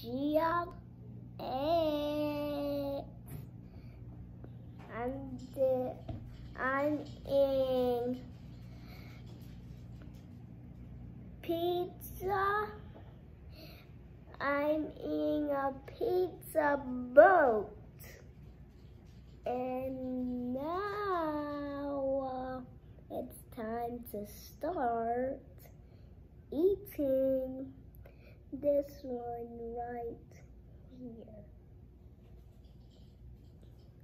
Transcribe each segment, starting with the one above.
Gio Eats. I'm the I'm in pizza. I'm in a pizza boat. And now uh, it's time to start eating this one right here.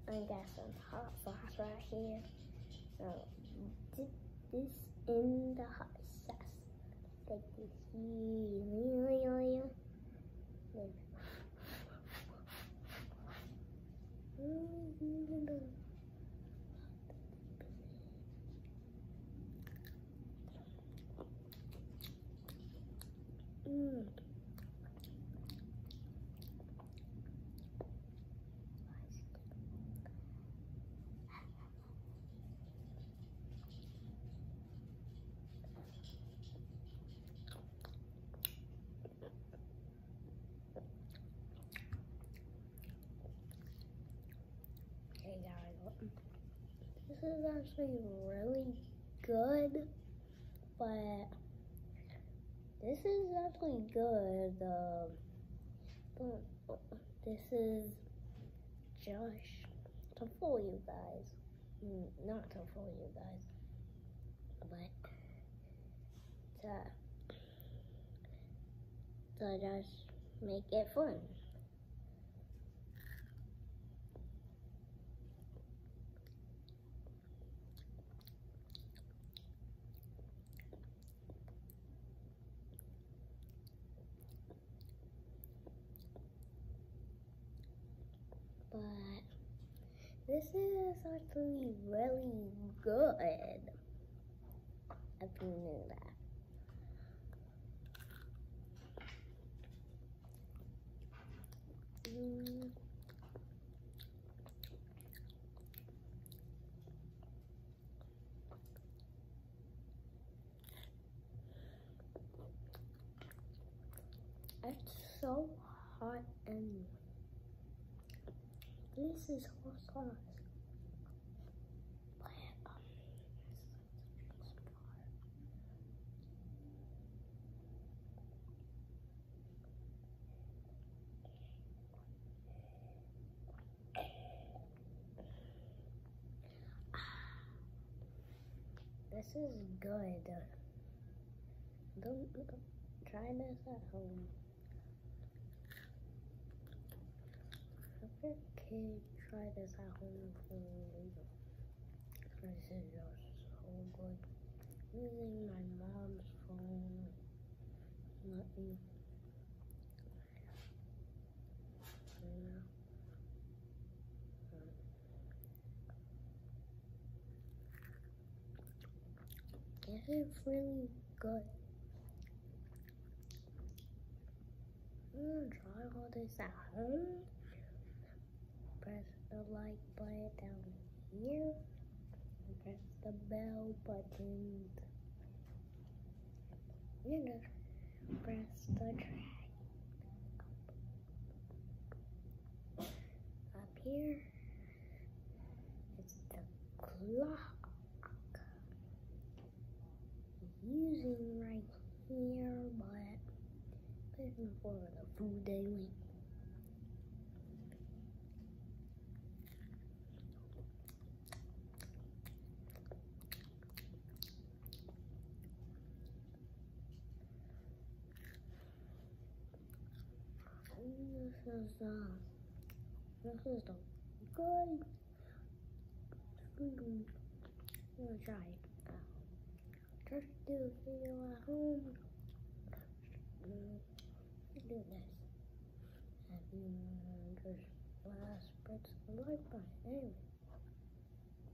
I got some hot sauce right here. So dip this in the hot sauce. Take this. Then Mm. Hey guys, this is actually really good, but this is actually good. Um, but this is Josh to fool you guys, Mm, not to fool you guys, but to to just make it fun. But this is actually really good. If you knew that. It's so hot and this is hot sauce. But, um, this is the drinks. This is good. Don't, don't try this at home. Kid try this at home, please. This is just so good. Using my mom's phone. Let me. This is really good. I'm gonna try all this at home. The like button down here. And press the bell button. And just press the track. Up here, it's the clock. Using right here, but looking for the food daily. And This is uh, this is the good food. I'm gonna try it. Just do a video at home. Mm, Do this. And just last press the like button. Anyway.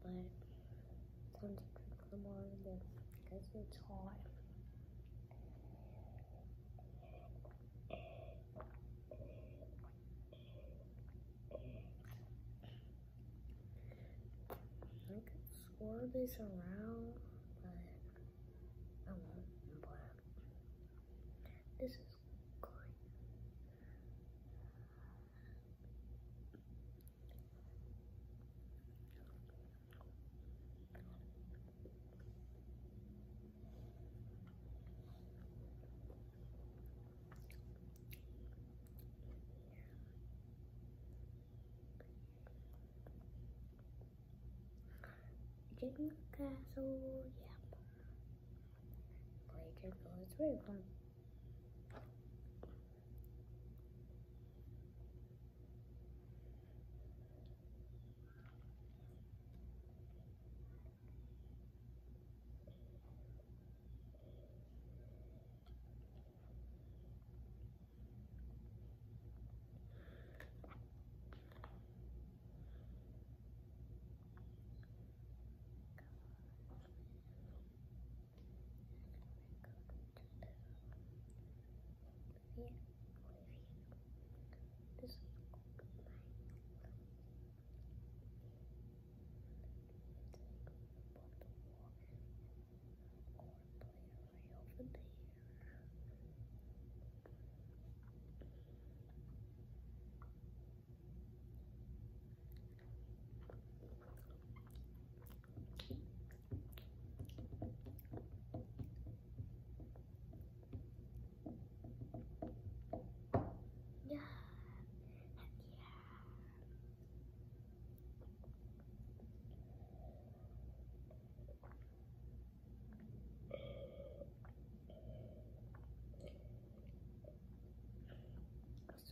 But time to drink some more of this because it's hot. I could swirl this around, but I won't. But this is good. Legend Castle, yep. Legend Castle, it's really fun.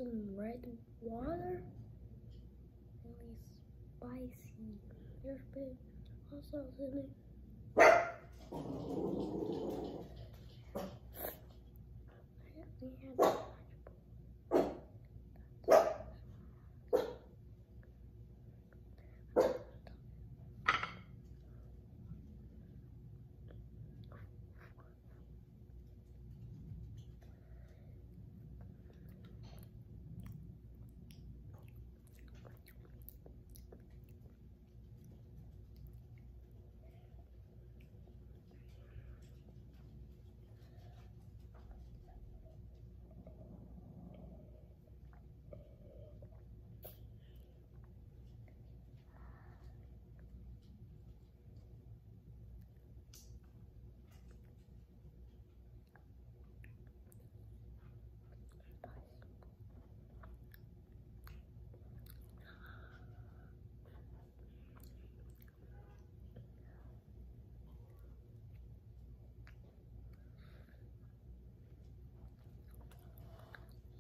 Some red water. Really spicy. There's hot sauce in it. We had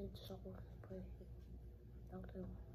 It's so pretty. Don't do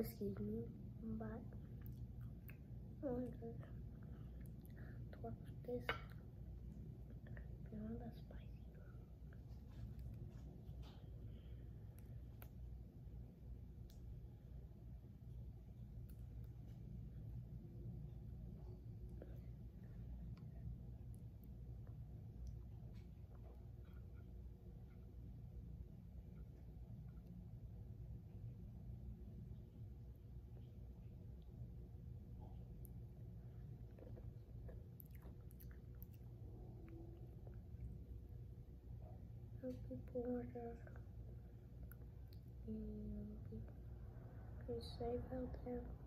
Excuse me, but I want to watch this. Beyond the spicy. Happy border. And be safe out there.